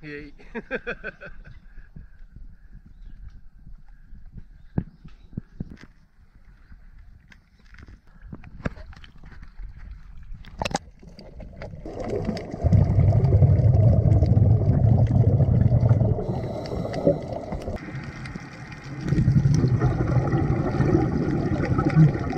Hey. Thank you.